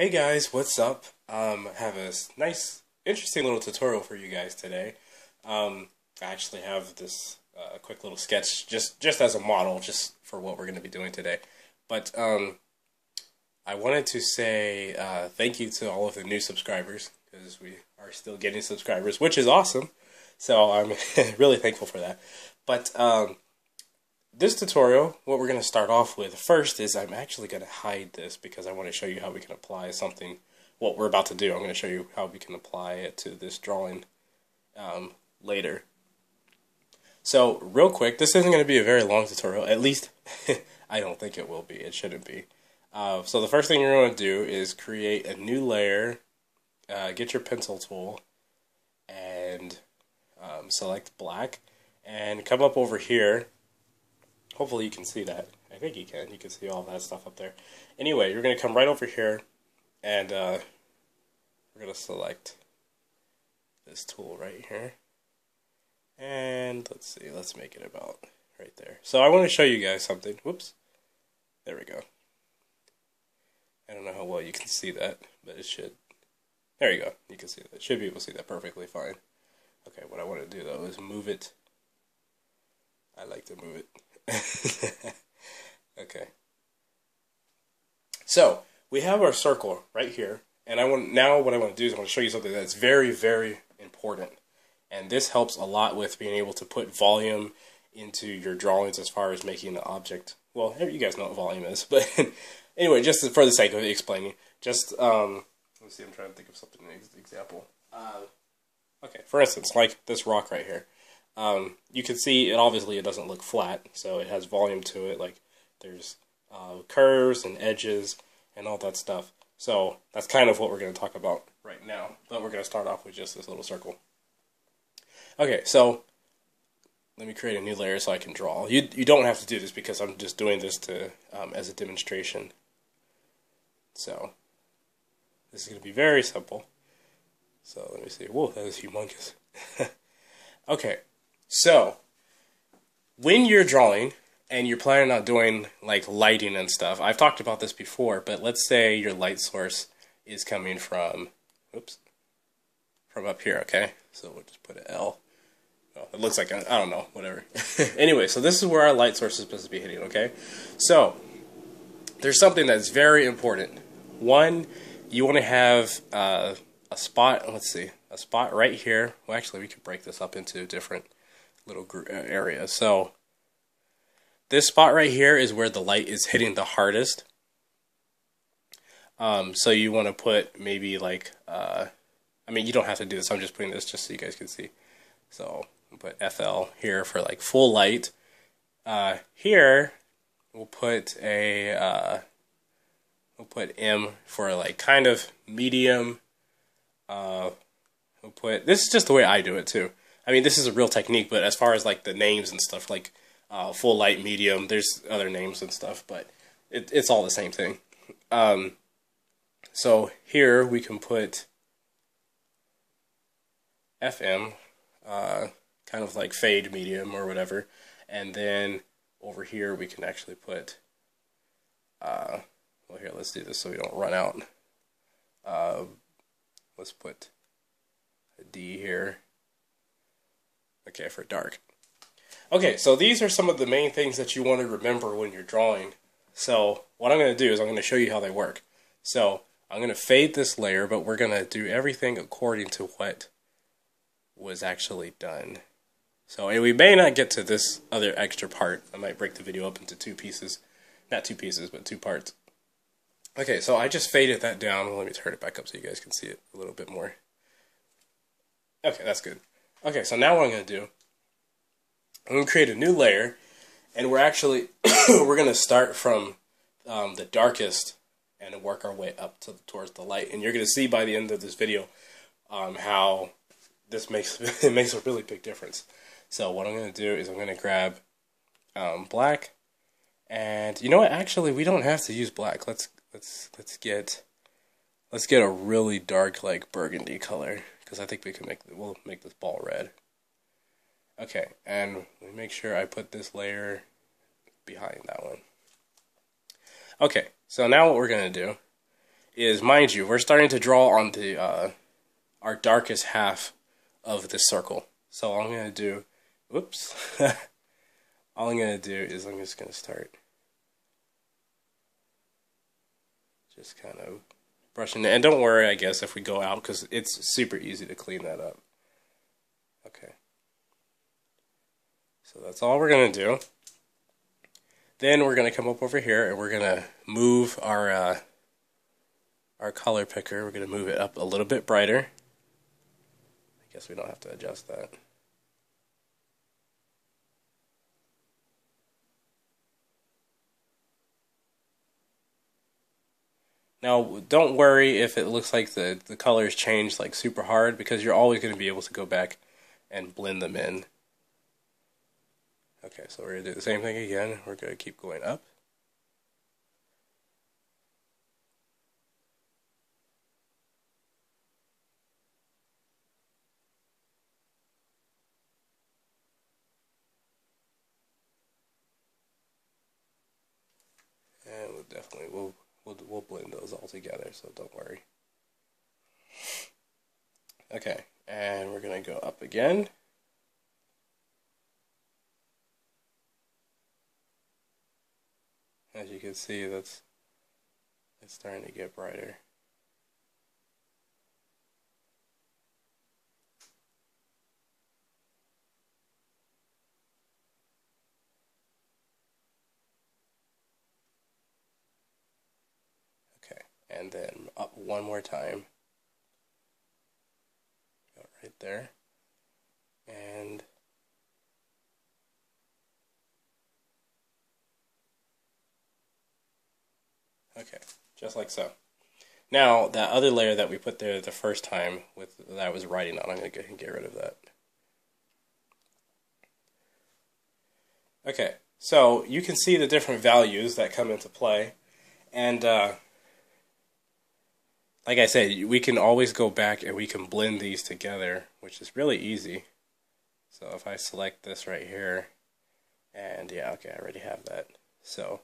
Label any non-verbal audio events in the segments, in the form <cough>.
Hey guys, what's up? Um, I have a nice, interesting little tutorial for you guys today. Um, I actually have this uh, quick little sketch just just as a model, just for what we're going to be doing today. But um, I wanted to say uh, thank you to all of the new subscribers because we are still getting subscribers, which is awesome. So I'm <laughs> really thankful for that. But um, this tutorial, what we're going to start off with first is I'm actually going to hide this because I want to show you how we can apply something, what we're about to do. I'm going to show you how we can apply it to this drawing um, later. So real quick, this isn't going to be a very long tutorial, at least <laughs> I don't think it will be, it shouldn't be. Uh, so the first thing you're going to do is create a new layer, uh, get your pencil tool, and um, select black, and come up over here Hopefully you can see that. I think you can. You can see all that stuff up there. Anyway, you're going to come right over here and uh, we're going to select this tool right here. And let's see, let's make it about right there. So I want to show you guys something. Whoops. There we go. I don't know how well you can see that, but it should. There you go. You can see that. Should be able to see that perfectly fine. Okay, what I want to do though is move it. I like to move it. <laughs> okay. So we have our circle right here, and I want now what I want to do is I want to show you something that's very very important, and this helps a lot with being able to put volume into your drawings as far as making the object. Well, you guys know what volume is, <laughs> but anyway, just for the sake of explaining, just um, let's see. I'm trying to think of something an example. Uh, okay, for instance, like this rock right here. Um, you can see it obviously it doesn't look flat, so it has volume to it. Like there's uh, curves and edges and all that stuff. So that's kind of what we're going to talk about right now. But we're going to start off with just this little circle. Okay, so let me create a new layer so I can draw. You you don't have to do this because I'm just doing this to um, as a demonstration. So this is going to be very simple. So let me see. Whoa, that is humongous. <laughs> okay, so, when you're drawing and you're planning on doing like lighting and stuff, I've talked about this before, but let's say your light source is coming from, oops, from up here, okay? So we'll just put an L. Oh, it looks like, I I don't know, whatever. <laughs> anyway, so this is where our light source is supposed to be hitting, okay? So, there's something that's very important. One, you want to have uh, a spot, let's see, a spot right here. Well, actually, we could break this up into different little uh, area. So this spot right here is where the light is hitting the hardest. Um, so you want to put maybe like, uh, I mean, you don't have to do this. I'm just putting this just so you guys can see. So put FL here for like full light. Uh, here we'll put a, uh, we'll put M for like kind of medium. Uh, we'll put, this is just the way I do it too. I mean, this is a real technique, but as far as like the names and stuff, like uh, full light, medium, there's other names and stuff, but it, it's all the same thing. Um, so here we can put FM, uh, kind of like fade medium or whatever, and then over here we can actually put, uh, well here, let's do this so we don't run out. Uh, let's put a D here. Okay, for dark. Okay, so these are some of the main things that you want to remember when you're drawing. So what I'm going to do is I'm going to show you how they work. So I'm going to fade this layer, but we're going to do everything according to what was actually done. So and we may not get to this other extra part. I might break the video up into two pieces. Not two pieces, but two parts. Okay, so I just faded that down. Let me turn it back up so you guys can see it a little bit more. Okay, that's good. Okay, so now what I'm going to do, I'm going to create a new layer, and we're actually, <coughs> we're going to start from um, the darkest and work our way up to towards the light. And you're going to see by the end of this video um, how this makes <laughs> it makes a really big difference. So what I'm going to do is I'm going to grab um, black, and you know what? Actually, we don't have to use black. Let's let's let's get let's get a really dark like burgundy color because I think we can make we'll make this ball red. Okay, and let me make sure I put this layer behind that one. Okay, so now what we're gonna do is, mind you, we're starting to draw on the uh, our darkest half of the circle. So all I'm gonna do, whoops, <laughs> all I'm gonna do is I'm just gonna start just kind of brushing it. And don't worry, I guess, if we go out, because it's super easy to clean that up. Okay. So that's all we're going to do. Then we're going to come up over here and we're going to move our uh, our color picker. We're going to move it up a little bit brighter. I guess we don't have to adjust that. Now, don't worry if it looks like the, the colors change like super hard because you're always going to be able to go back and blend them in. Okay, so we're going to do the same thing again. We're going to keep going up. And we'll definitely, we'll We'll, we'll blend those all together, so don't worry. Okay, and we're going to go up again. As you can see, that's it's starting to get brighter. And then up one more time. Right there. And okay, just like so. Now, that other layer that we put there the first time with that I was writing on, I'm going to go and get rid of that. Okay, so you can see the different values that come into play. And uh, like I said, we can always go back and we can blend these together, which is really easy. So if I select this right here, and yeah, okay, I already have that. So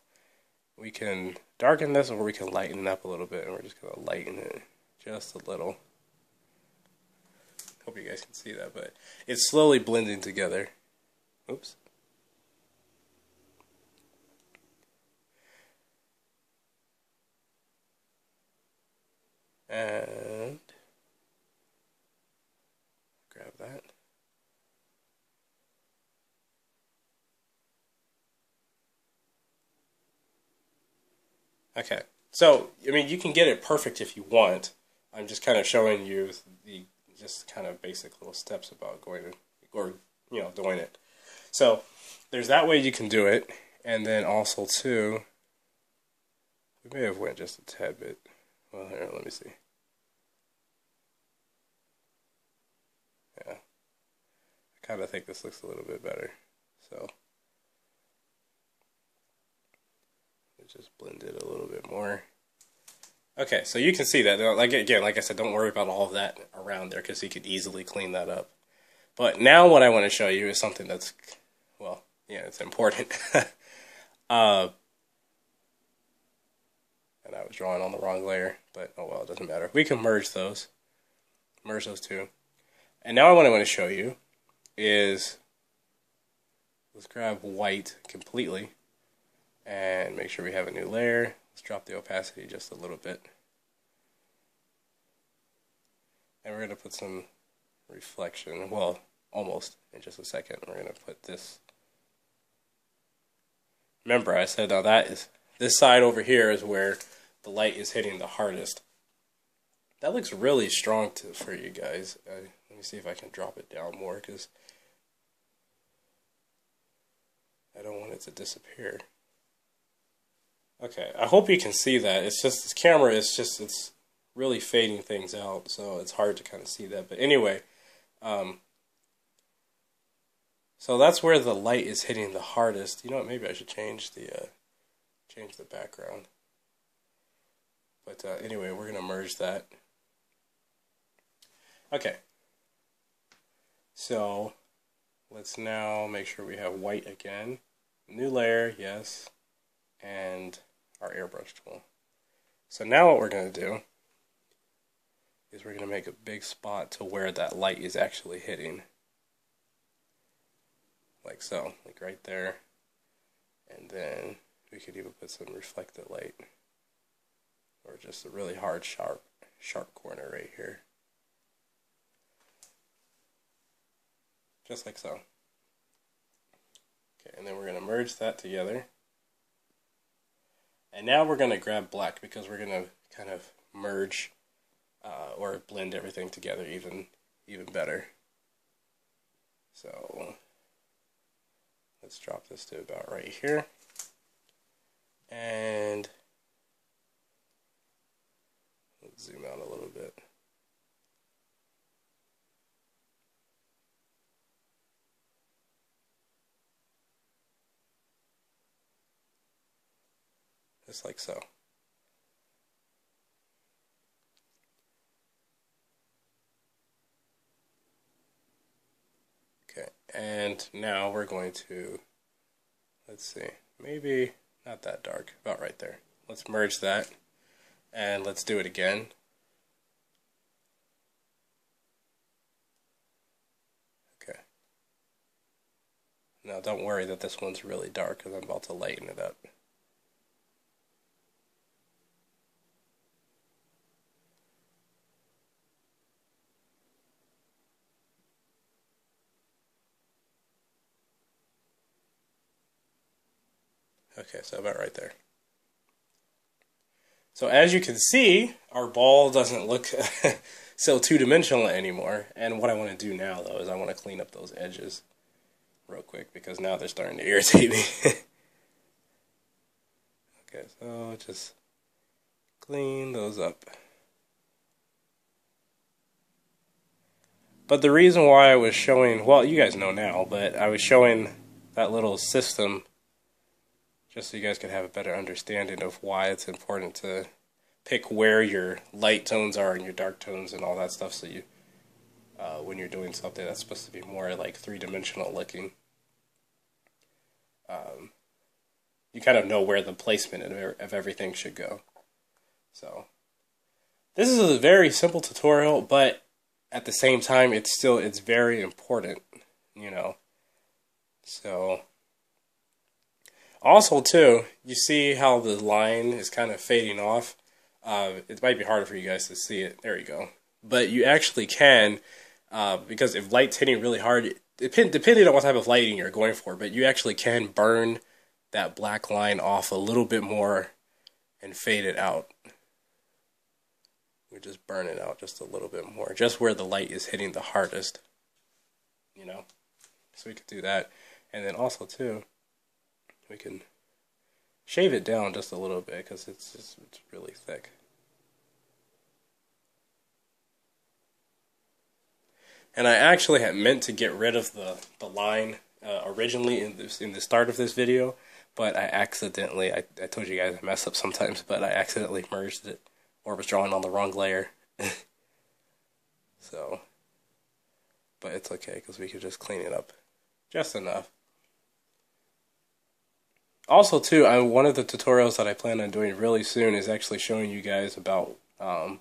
we can darken this or we can lighten it up a little bit, and we're just going to lighten it just a little. Hope you guys can see that, but it's slowly blending together. Oops. And grab that. Okay, so I mean you can get it perfect if you want. I'm just kind of showing you the just kind of basic little steps about going to, or you know doing it. So there's that way you can do it, and then also too, we may have went just a tad bit. Well, here, let me see. Yeah. I kind of think this looks a little bit better. So, just blend it a little bit more. Okay, so you can see that. Like again, like I said, don't worry about all of that around there because you could easily clean that up. But now what I want to show you is something that's, well, yeah, it's important. <laughs> uh, and I was drawing on the wrong layer, but oh well, it doesn't matter. We can merge those, merge those two. And now what I want to show you is, let's grab white completely, and make sure we have a new layer. Let's drop the opacity just a little bit. And we're going to put some reflection, well, almost, in just a second. We're going to put this. Remember, I said now that is, this side over here is where the light is hitting the hardest. That looks really strong to, for you guys. Uh, let me see if I can drop it down more because I don't want it to disappear. Okay, I hope you can see that. It's just this camera is just it's really fading things out, so it's hard to kind of see that. But anyway, um, so that's where the light is hitting the hardest. You know what? Maybe I should change the uh, change the background. But uh, anyway, we're going to merge that. Okay. So let's now make sure we have white again. New layer, yes. And our airbrush tool. So now what we're going to do is we're going to make a big spot to where that light is actually hitting. Like so, like right there. And then we could even put some reflected light. Or just a really hard, sharp, sharp corner right here. Just like so. Okay, and then we're going to merge that together. And now we're going to grab black because we're going to kind of merge uh, or blend everything together even even better. So let's drop this to about right here. And let's zoom out a little bit. Just like so. Okay, and now we're going to, let's see, maybe not that dark, about right there. Let's merge that, and let's do it again. Okay. Now don't worry that this one's really dark, because I'm about to lighten it up. Okay, so about right there. So as you can see, our ball doesn't look <laughs> so two-dimensional anymore. And what I want to do now, though, is I want to clean up those edges real quick because now they're starting to irritate me. <laughs> okay, so just clean those up. But the reason why I was showing, well, you guys know now, but I was showing that little system just so you guys can have a better understanding of why it's important to pick where your light tones are and your dark tones and all that stuff so you uh, when you're doing something that's supposed to be more like three-dimensional looking. Um, you kind of know where the placement of everything should go. So this is a very simple tutorial but at the same time it's still it's very important you know? So also, too, you see how the line is kind of fading off. Uh, it might be harder for you guys to see it. There you go. But you actually can, uh, because if light's hitting really hard, depend, depending on what type of lighting you're going for, but you actually can burn that black line off a little bit more and fade it out. We just burn it out just a little bit more, just where the light is hitting the hardest. You know, so we could do that, and then also too we can shave it down just a little bit because it's just, it's really thick. And I actually had meant to get rid of the, the line uh, originally in this in the start of this video, but I accidentally I, I told you guys I mess up sometimes, but I accidentally merged it or was drawing on the wrong layer. <laughs> so, but it's okay because we could just clean it up just enough. Also, too, I, one of the tutorials that I plan on doing really soon is actually showing you guys about um,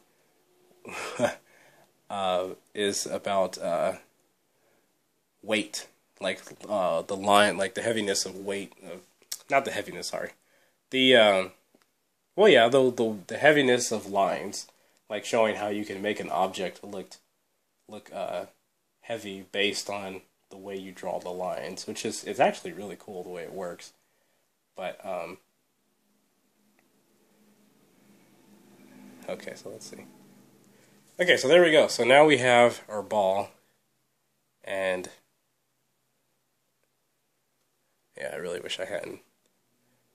<laughs> uh, is about uh, weight, like uh, the line, like the heaviness of weight, of, not the heaviness, sorry, the um, well, yeah, the, the the heaviness of lines, like showing how you can make an object look look uh, heavy based on the way you draw the lines, which is it's actually really cool the way it works. But, um, okay, so let's see. Okay, so there we go. So now we have our ball, and yeah, I really wish I hadn't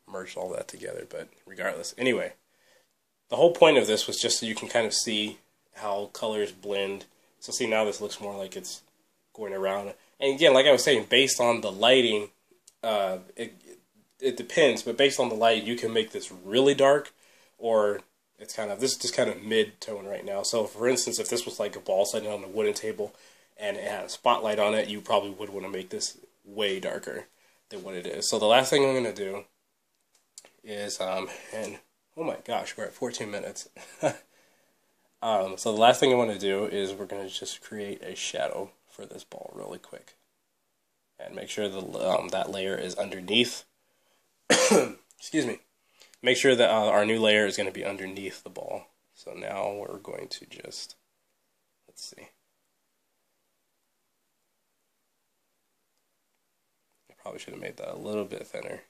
merged all that together, but regardless. Anyway, the whole point of this was just so you can kind of see how colors blend. So see now this looks more like it's going around. And again, like I was saying, based on the lighting, uh, it, it depends, but based on the light, you can make this really dark, or it's kind of this is just kind of mid tone right now. So, for instance, if this was like a ball sitting on a wooden table and it had a spotlight on it, you probably would want to make this way darker than what it is. So, the last thing I'm going to do is, um, and Oh my gosh, we're at 14 minutes. <laughs> um, so the last thing I want to do is we're going to just create a shadow for this ball really quick. And make sure the, um, that layer is underneath. <coughs> Excuse me. Make sure that uh, our new layer is going to be underneath the ball. So now we're going to just, let's see. I probably should have made that a little bit thinner.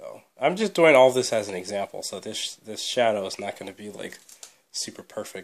So I'm just doing all this as an example. So this this shadow is not going to be like super perfect.